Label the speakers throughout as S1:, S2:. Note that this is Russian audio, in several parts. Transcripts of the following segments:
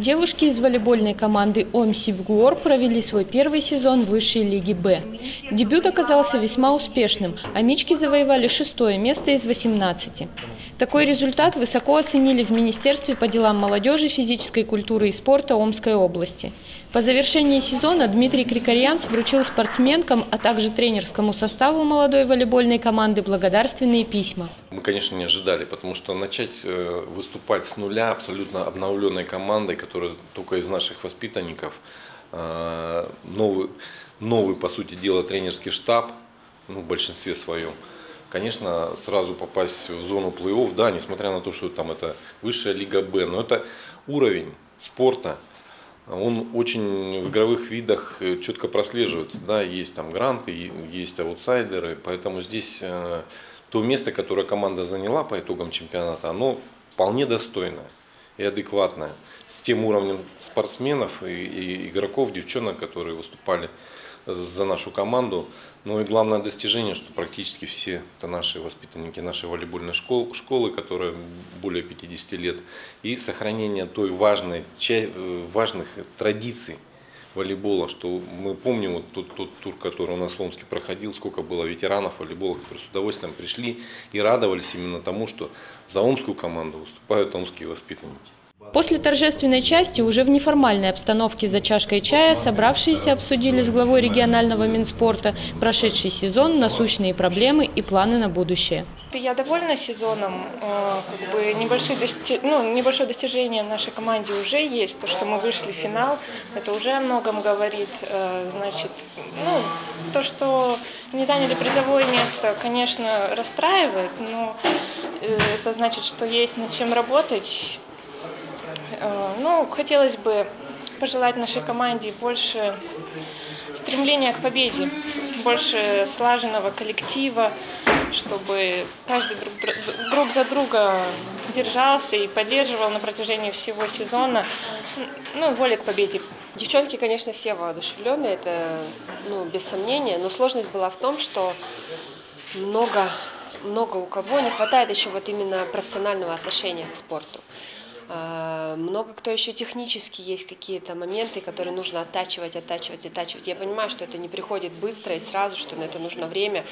S1: Девушки из волейбольной команды Омсибгуор провели свой первый сезон высшей лиги «Б». Дебют оказался весьма успешным, а Мички завоевали шестое место из 18. Такой результат высоко оценили в Министерстве по делам молодежи, физической культуры и спорта Омской области. По завершении сезона Дмитрий Крикарьянс вручил спортсменкам, а также тренерскому составу молодой волейбольной команды благодарственные письма.
S2: Мы, конечно, не ожидали, потому что начать э, выступать с нуля абсолютно обновленной командой, которая только из наших воспитанников, э, новый, новый, по сути дела, тренерский штаб, ну, в большинстве своем, конечно, сразу попасть в зону плей-офф, да, несмотря на то, что там это высшая лига Б, но это уровень спорта, он очень в игровых видах э, четко прослеживается, да, есть там гранты, есть аутсайдеры, поэтому здесь э, то место, которое команда заняла по итогам чемпионата, оно вполне достойное и адекватное. С тем уровнем спортсменов и, и игроков, девчонок, которые выступали за нашу команду. Ну и главное достижение, что практически все это наши воспитанники нашей волейбольной школы, школы, которая более 50 лет, и сохранение той важной, важных традиций волейбола, что мы помним вот тот, тот тур, который у нас в Омске проходил, сколько было ветеранов волейбола, которые с удовольствием пришли и радовались именно тому, что за омскую команду выступают омские воспитанники.
S1: После торжественной части уже в неформальной обстановке за чашкой чая собравшиеся обсудили с главой регионального Минспорта прошедший сезон, насущные проблемы и планы на будущее.
S3: Я довольна сезоном. Э, как бы небольшие дости... ну, небольшое достижение в нашей команде уже есть. То, что мы вышли в финал, это уже о многом говорит. Э, значит, ну, то, что не заняли призовое место, конечно, расстраивает, но э, это значит, что есть над чем работать. Ну, хотелось бы пожелать нашей команде больше стремления к победе, больше слаженного коллектива, чтобы каждый друг, друг за друга держался и поддерживал на протяжении всего сезона ну, воля к победе.
S4: Девчонки, конечно, все воодушевленные, это ну, без сомнения, но сложность была в том, что много, много у кого не хватает еще вот именно профессионального отношения к спорту. А, много кто еще технически есть какие-то моменты, которые нужно оттачивать, оттачивать, оттачивать. Я понимаю, что это не приходит быстро и сразу, что на это нужно время,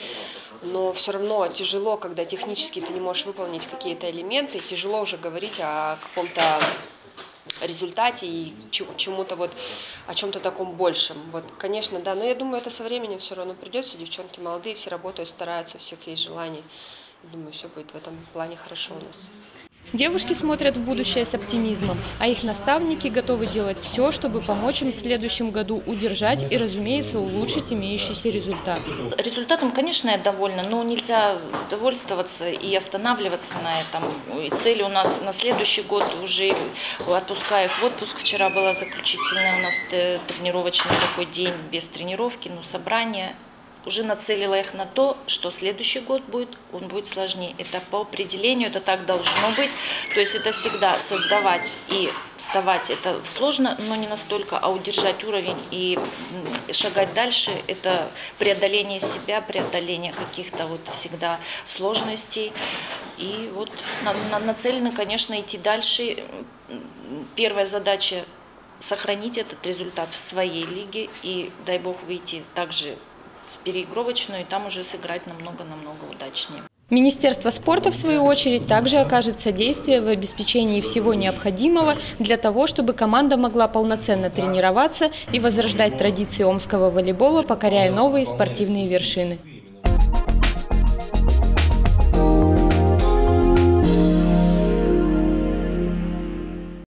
S4: но все равно тяжело, когда технически ты не можешь выполнить какие-то элементы, тяжело уже говорить о каком-то результате и чему-то вот о чем-то таком большем. Вот, конечно, да, но я думаю, это со временем все равно придется. Девчонки молодые, все работают, стараются, у всех есть желание. Думаю, все будет в этом плане хорошо у нас.
S1: Девушки смотрят в будущее с оптимизмом, а их наставники готовы делать все, чтобы помочь им в следующем году удержать и, разумеется, улучшить имеющийся результат.
S5: Результатом, конечно, я довольна, но нельзя довольствоваться и останавливаться на этом. И цель у нас на следующий год уже, отпуская их в отпуск, вчера была заключительная у нас тренировочный такой день без тренировки, но собрание уже нацелила их на то, что следующий год будет, он будет сложнее. Это по определению, это так должно быть. То есть это всегда создавать и вставать, это сложно, но не настолько, а удержать уровень и шагать дальше, это преодоление себя, преодоление каких-то вот всегда сложностей. И вот на, на, нацелены, конечно, идти дальше. Первая задача сохранить этот результат в своей лиге и, дай бог, выйти также в переигровочную и там уже сыграть намного-намного удачнее.
S1: Министерство спорта, в свою очередь, также окажет содействие в обеспечении всего необходимого для того, чтобы команда могла полноценно тренироваться и возрождать традиции омского волейбола, покоряя новые спортивные вершины.